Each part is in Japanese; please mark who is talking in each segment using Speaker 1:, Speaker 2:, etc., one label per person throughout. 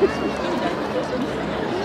Speaker 1: よかったです。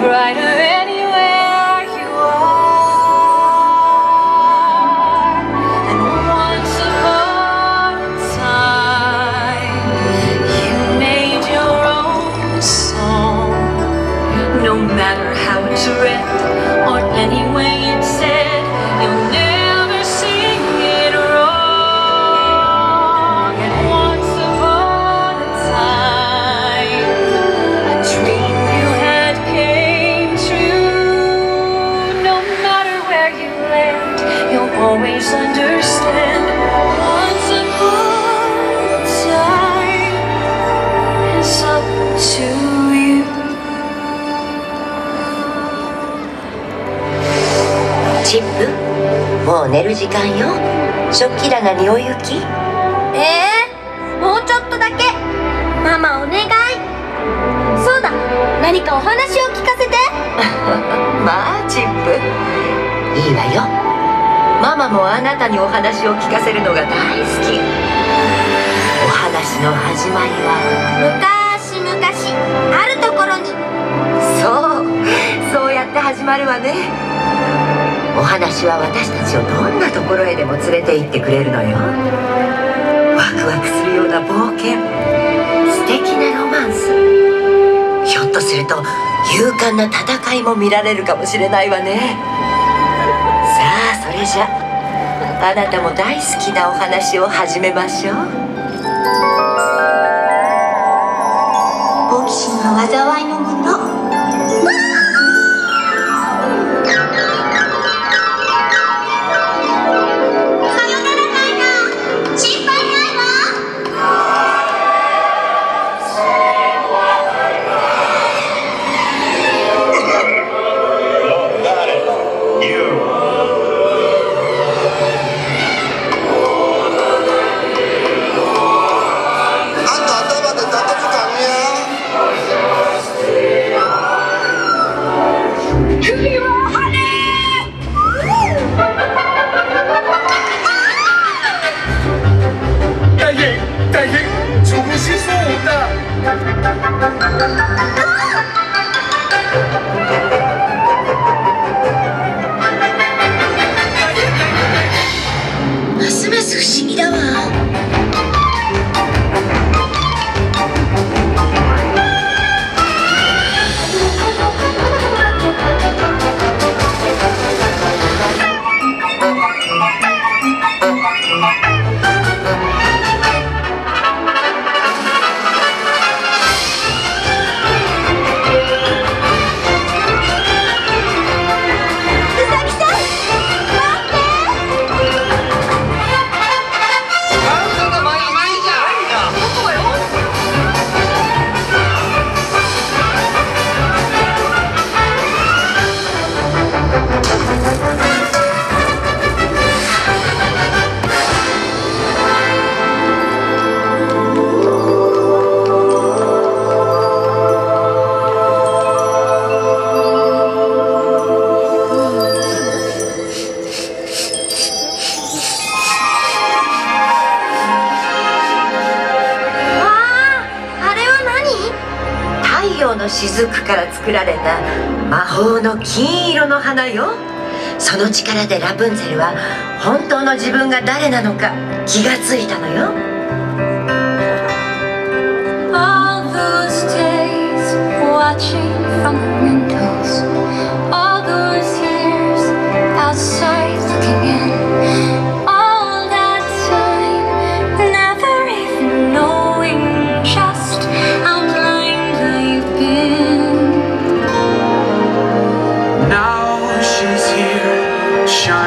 Speaker 1: Brighter always understand. Once upon a time is up to you.
Speaker 2: チップもう寝る時間よ。食器棚にお行き
Speaker 3: えー、もうちょっとだけ。ママお願い。そうだ何かお話を聞かせて。
Speaker 2: まあチップ。いいわよママもあなたにお話を聞かせるのが大好き。お話の始まりは
Speaker 3: 昔々あるところに。
Speaker 2: そうそうやって始まるわね。お話は私たちをどんなところへでも連れて行ってくれるのよ。ワクワクするような冒険。素敵なロマンス。ひょっとすると勇敢な戦いも見られるかもしれないわね。あそれじゃ。あなたも大好きなお話を始めましょう。
Speaker 3: 好奇心は災いの Thank you.
Speaker 2: 太陽の雫から作られた魔法の金色の花よ。その力でラプンツェルは本当の自分が誰なのか気がついたのよ。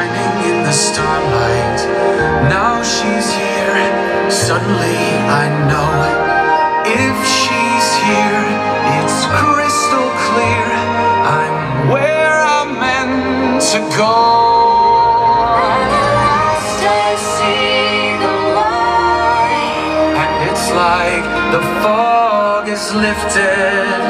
Speaker 4: Shining in the starlight. Now she's here, suddenly I know. If she's here, it's crystal clear. I'm where I'm meant to go. Like the fog is lifted.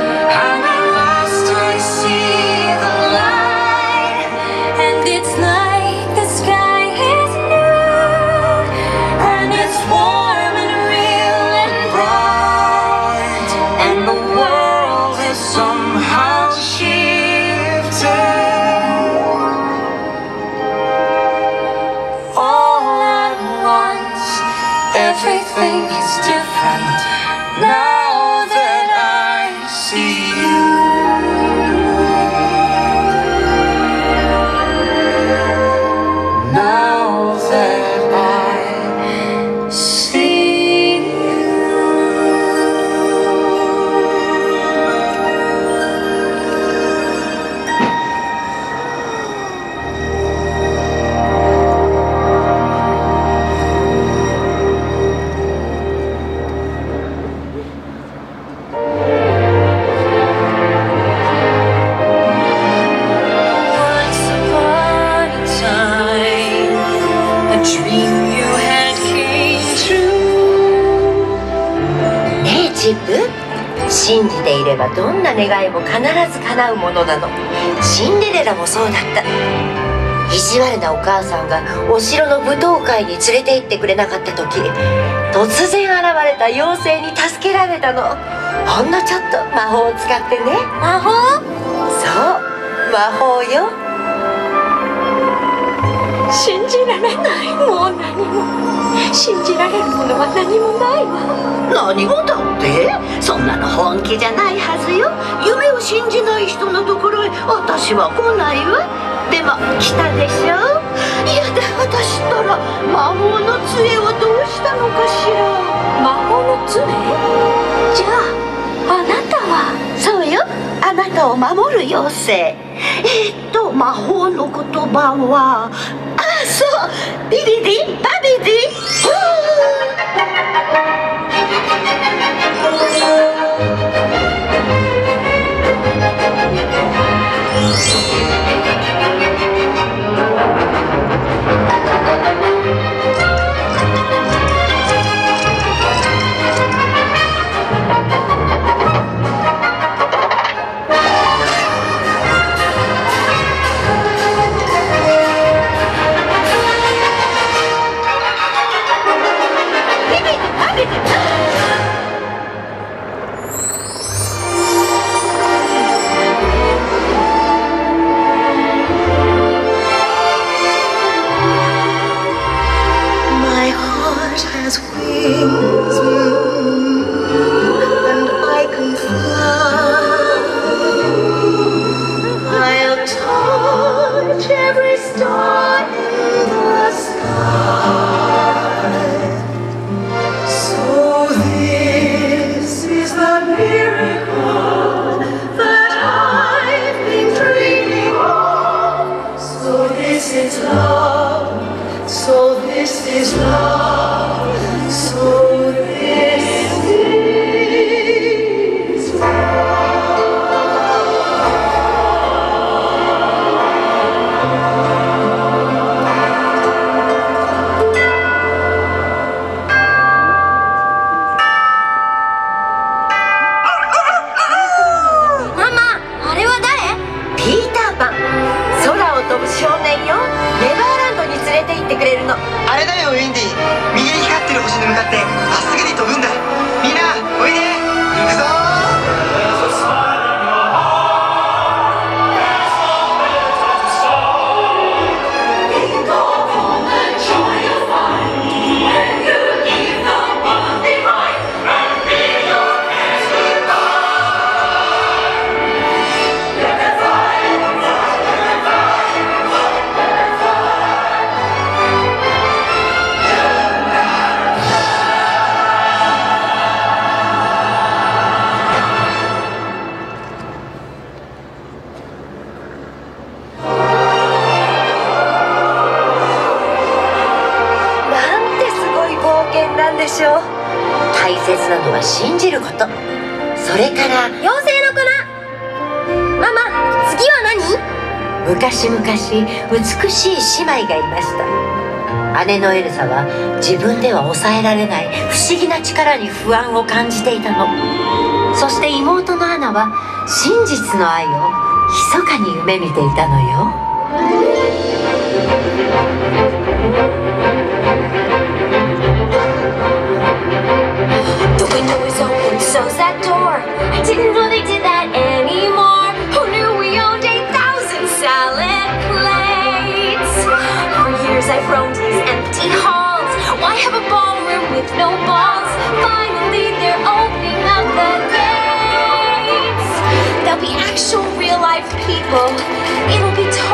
Speaker 2: 願いも必ず叶うものなの。シンデレラもそうだった。意地悪なお母さんがお城の舞踏会に連れて行ってくれなかった時突然現れた妖精に助けられたの。ほんのちょっと魔法を使ってね。
Speaker 3: 魔法？
Speaker 2: そう。魔法よ。
Speaker 3: 信じられない。もう何も。信じられるものは何もないわ。
Speaker 5: 何もだって？そんなの本気じゃないはずよ。夢を信じない人のところへ私は来ないわ。でも来たでしょ？いやで私ったら魔法の杖をどうしたのかしら？
Speaker 3: 魔法の杖？じゃああなたは？
Speaker 5: そうよ。あなたを守る妖精。えーっと魔法の言葉はあそう。ビビデ
Speaker 3: マ
Speaker 2: 信じること。それから
Speaker 3: 妖精の粉。ママ次は何？
Speaker 2: 昔々美しい姉妹がいました。姉のエルサは自分では抑えられない不思議な力に不安を感じていたの。そして妹のアナは真実の愛を密かに夢見ていたのよ
Speaker 1: I didn't know they did that anymore. Who knew we owned 8,000 salad plates? For years I've roamed these empty halls. Why have a ballroom with no balls? Finally, they're opening up the gates. There'll be actual real life people. It'll be totally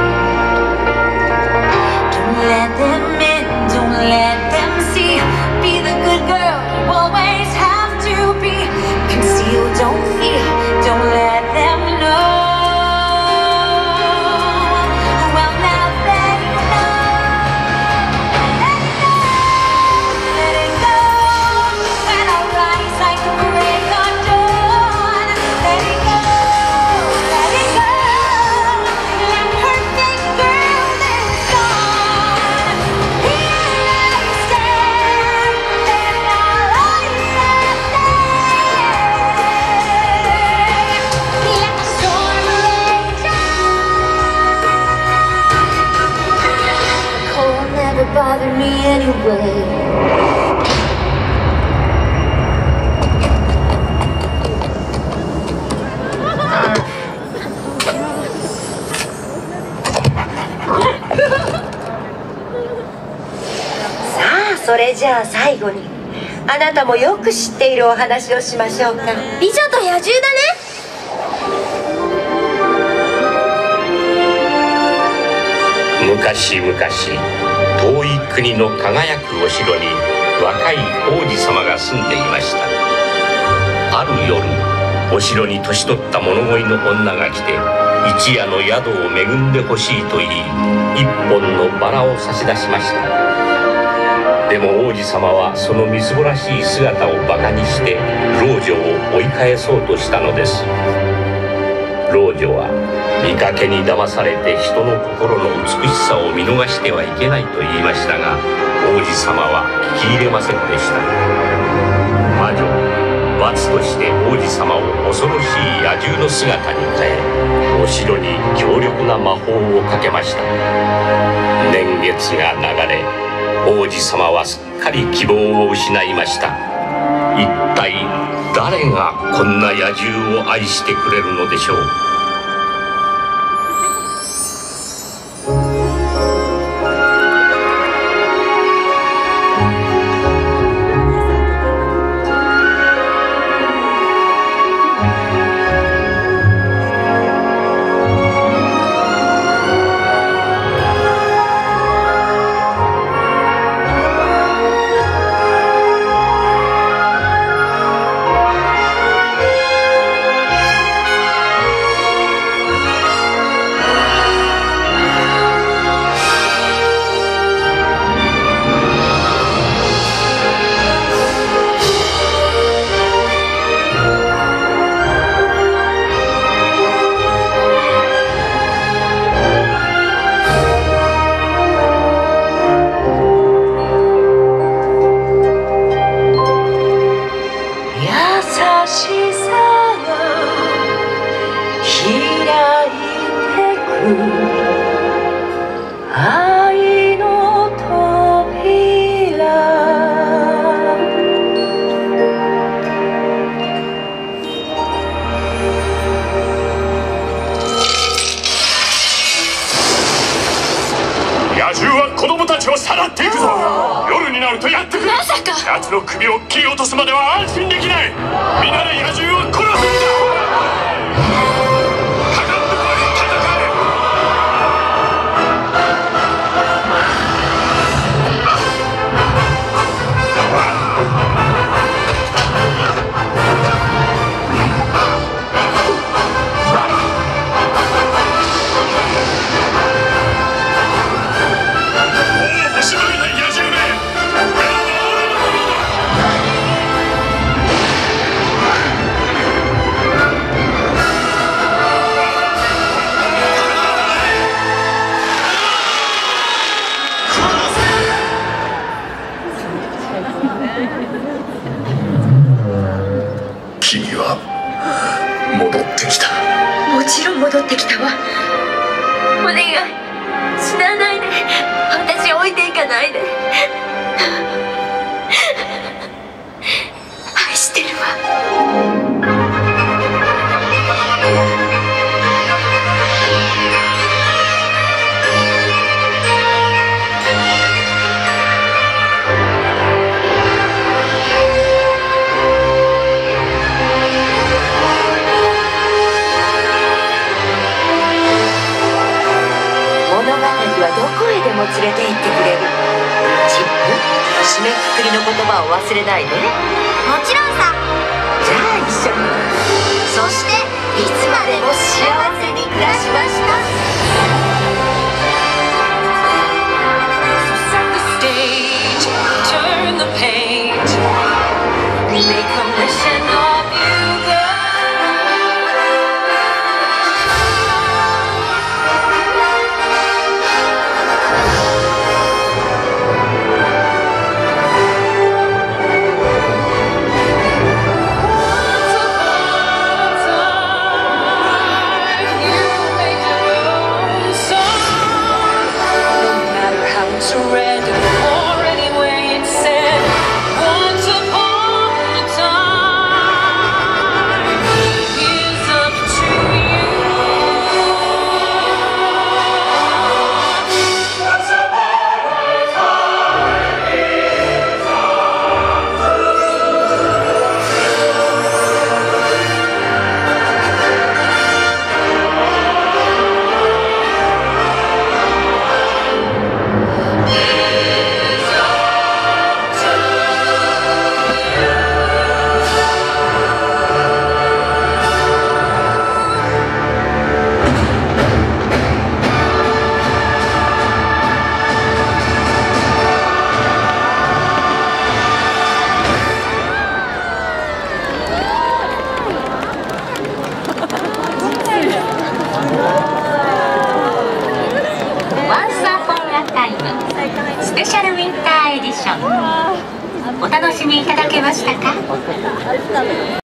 Speaker 1: anyway.
Speaker 2: 「さあそれじゃあ最後にあなたもよく知っているお話をしましょうか
Speaker 3: 美女と野獣だね
Speaker 6: 昔々遠い国の輝くお城に若い王子様が住んでいました。ある夜お城に年取った物乞いの女が来て一夜の宿を恵んでほしいと言い一本のバラを差し出しました。でも王子様はそのみすぼらしい姿をバカにして老女を追い返そうとしたのです。老女は見かけに騙されて人の心の美しさを見逃してはいけないと言いましたが王子様は聞き入れませんでした。魔女罰として王子様を恐ろしい野獣の姿に変えお城に強力な魔法をかけました。年月が流れ王子様はすっかり希望を失いました。一体誰がこんな野獣を愛してくれるのでしょう？
Speaker 2: の
Speaker 7: 首を切り落とすまでは安心できない。皆で野獣を殺戻ってきた。
Speaker 1: もちろん戻ってきたわ。
Speaker 2: お願い。死なないで。私置いていかないで。
Speaker 1: も連れて行ってくれる。チップ締めくくりの言葉を忘れないで
Speaker 3: もちろんさ。
Speaker 1: じゃあ一緒に。そしていつまでも幸せに暮らしました